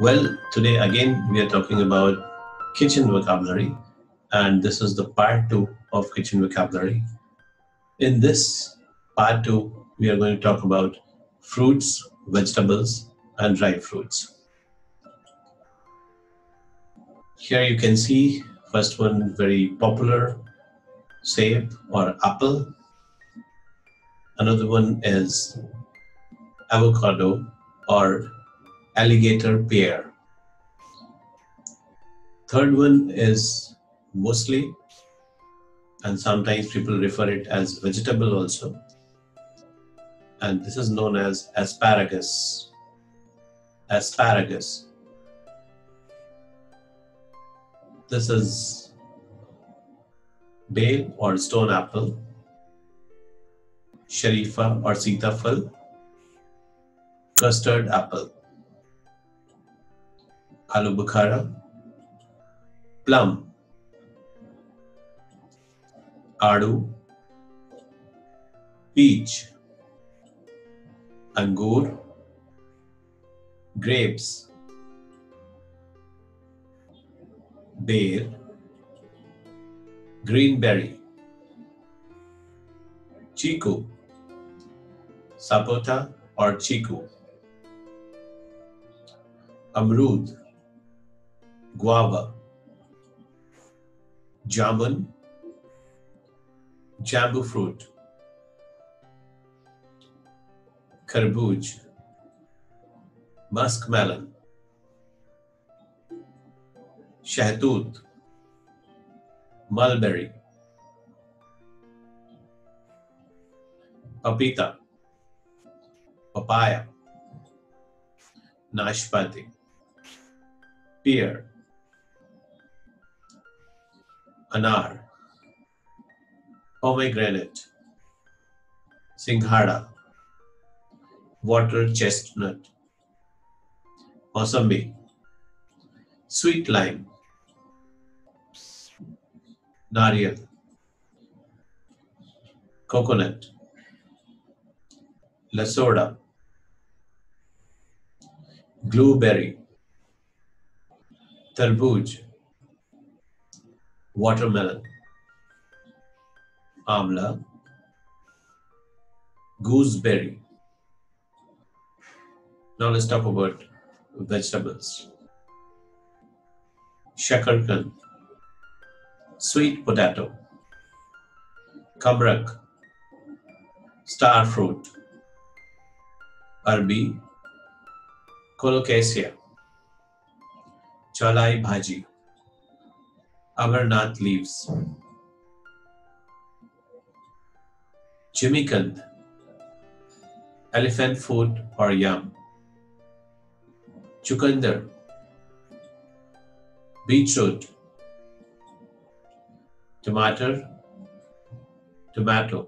Well, today again we are talking about kitchen vocabulary, and this is the part two of kitchen vocabulary. In this part two, we are going to talk about fruits, vegetables, and dried fruits. Here you can see first one very popular seb or apple. Another one is avocado or alligator pear. Third one is mostly, and sometimes people refer it as vegetable also. And this is known as asparagus. Asparagus. This is bael or stone apple, sharifa or sitafal, custard apple, aloo bukhara plum aadu peach angoor grapes ber greenberry chikoo सापोता और चीकू अमरूद guava, jamun, jambu fruit, kharbooj musk melon shahtoot mulberry papita papaya nashpati pear anar pomegranate singhara water chestnut mosambi sweet lime nariyal coconut lasoda blueberry tarbooj watermelon, amla, gooseberry. Now let's talk about vegetables. Shakarkand, sweet potato, kamrak, star fruit, arbi, colocasia, chalai bhaji, amarnath leaves, chimikand, elephant foot or yam, chukandar, beetroot, tomato, tomato,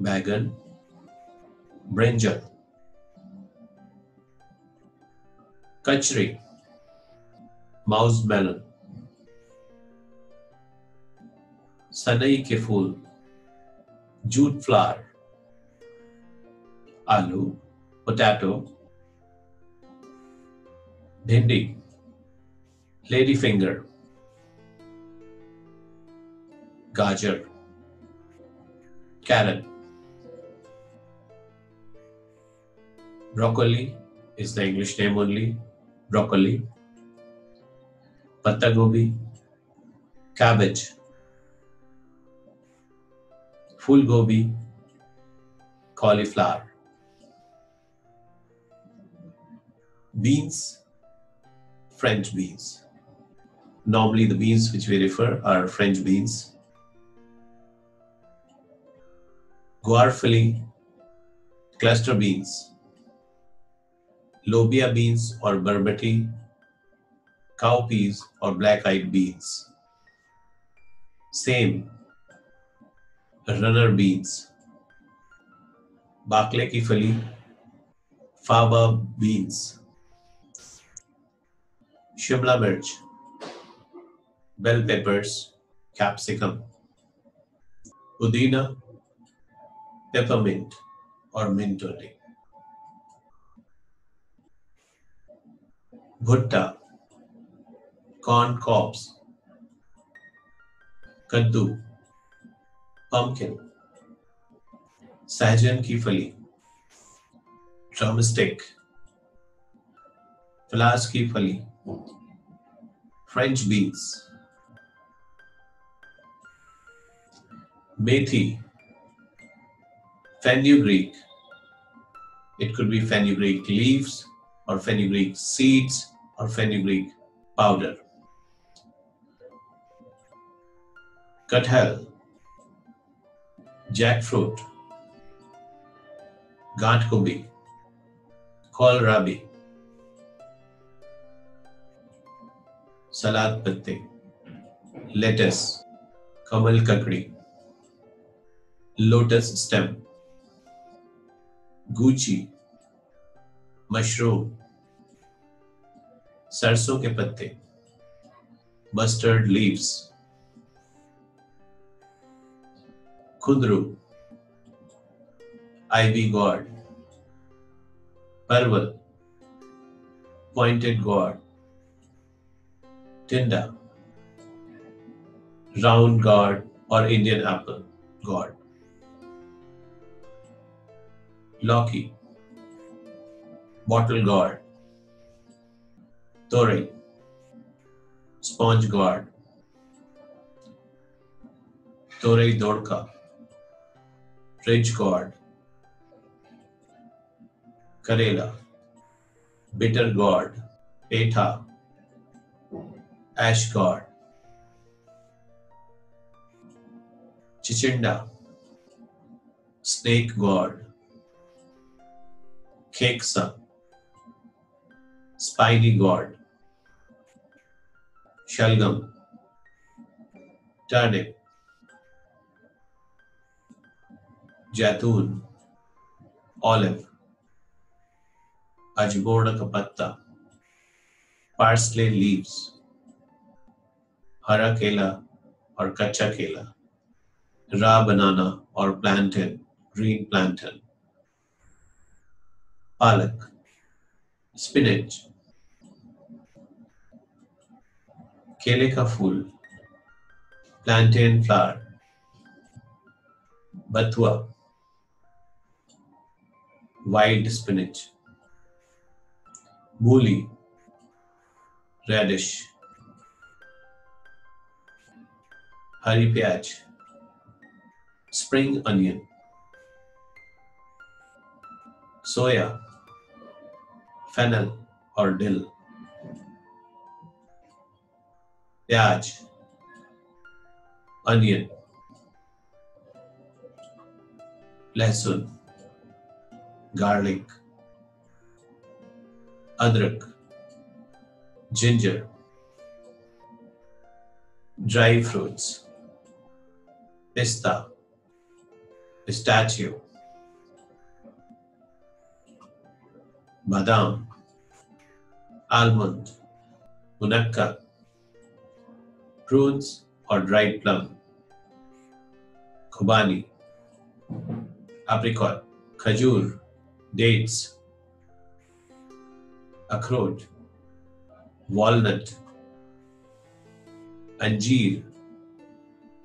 bagan, brinjal, kachri, mouse melon, sanai के phool, jute flower, aloo, potato, bhindi, lady finger, gajar, carrot, broccoli, is the English name only, broccoli patta gobhi cabbage full gobi, cauliflower. Beans, French beans. Normally, the beans which we refer are French beans. Guarfili, cluster beans. Lobia beans or barbati, cowpeas or black-eyed beans. Same, runner beans bakle की phali fava beans Shimla mirch bell peppers capsicum pudina peppermint और mint bhutta corn cobs kaddu pumpkin सहजन की फली drumstick फ्लास की फली French beans methi fenugreek it could be fenugreek leaves or fenugreek seeds or fenugreek powder कटहल jackfruit गांठ गोभी सलाद पत्ते लेटस कमल ककड़ी लोटस स्टेम गुची मशरूम सरसों के patte mustard leaves Kudru, Ivy Gourd, Parval, Pointed Gourd, Tinda, Round Gourd or Indian Apple Gourd, Loki, Bottle Gourd, Tori, Sponge Gourd, Torrey Dorka ridge gourd, Karela, bitter gourd, Petha, ash gourd, Chichinda, snake gourd, Keksa, Spiny Gourd, Shalgam, Turnip, jaitun, olive ajgod का पत्ता parsley leaves, हरा केला और कच्चा केला, रा banana और plantain green plantain palak, spinach, kele का phool plantain flower, bathua. White spinach, mooli radish hari pyaz spring onion soya fennel और dill pyaz onion lahsun. Garlic, adrak, ginger, dry fruits, pista, pistachio, badam, almond, munakka, prunes or dried plum, khubani, apricot, khajur, dates, akhrot, walnut, anjeer,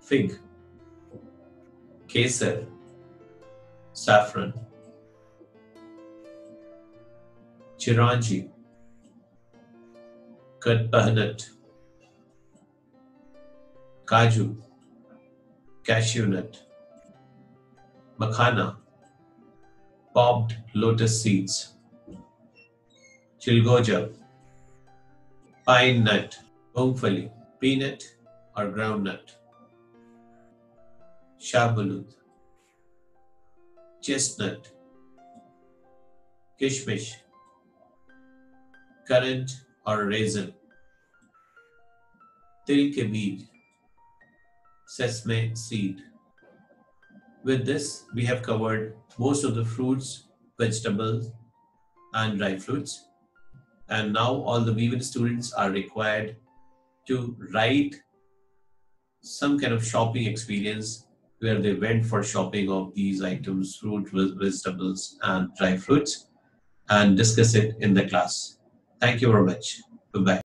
fig, kesar, saffron, chiranji, Katpahanat, Kaju, cashew nut, makhana, popped lotus seeds, chilgoja, pine nut, mungfali, peanut or groundnut, shabalut, chestnut, kishmish, currant or raisin, til ke beej, sesame seed. With this, we have covered most of the fruits, vegetables, and dry fruits. And now all the Vwin students are required to write some kind of shopping experience where they went for shopping of these items, fruit, vegetables, and dry fruits, and discuss it in the class. Thank you very much. Bye bye.